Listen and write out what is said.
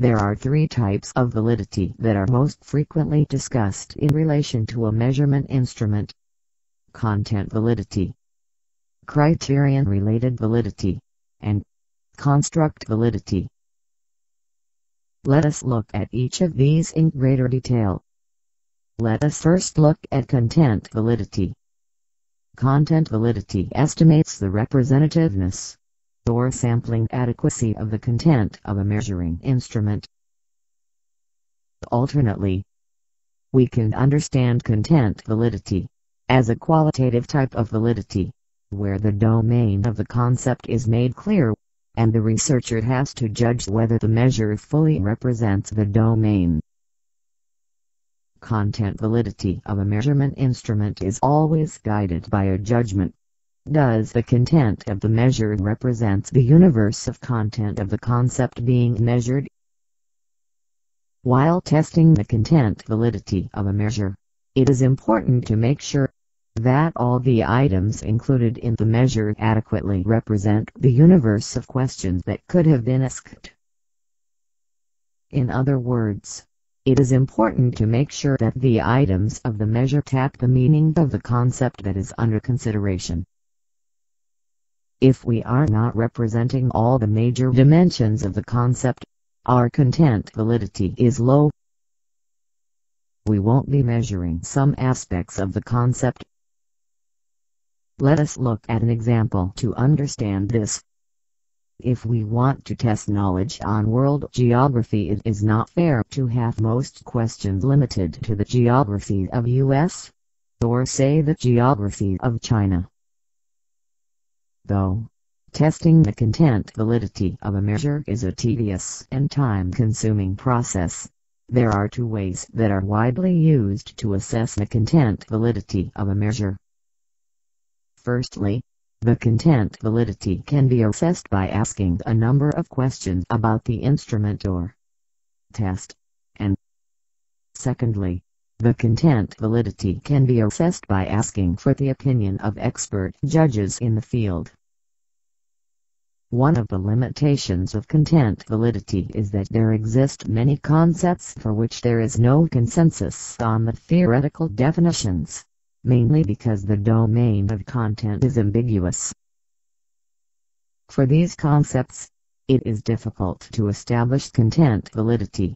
There are three types of validity that are most frequently discussed in relation to a measurement instrument. Content validity, criterion-related validity, and construct validity. Let us look at each of these in greater detail. Let us first look at content validity. Content validity estimates the representativeness or sampling adequacy of the content of a measuring instrument. Alternately, we can understand content validity as a qualitative type of validity, where the domain of the concept is made clear, and the researcher has to judge whether the measure fully represents the domain. Content validity of a measurement instrument is always guided by a judgment does the content of the measure represent the universe of content of the concept being measured? While testing the content validity of a measure, it is important to make sure that all the items included in the measure adequately represent the universe of questions that could have been asked. In other words, it is important to make sure that the items of the measure tap the meaning of the concept that is under consideration. If we are not representing all the major dimensions of the concept, our content validity is low. We won't be measuring some aspects of the concept. Let us look at an example to understand this. If we want to test knowledge on world geography it is not fair to have most questions limited to the geography of US, or say the geography of China though. Testing the content validity of a measure is a tedious and time-consuming process. There are two ways that are widely used to assess the content validity of a measure. Firstly, the content validity can be assessed by asking a number of questions about the instrument or test. And secondly, the content validity can be assessed by asking for the opinion of expert judges in the field. One of the limitations of content validity is that there exist many concepts for which there is no consensus on the theoretical definitions, mainly because the domain of content is ambiguous. For these concepts, it is difficult to establish content validity.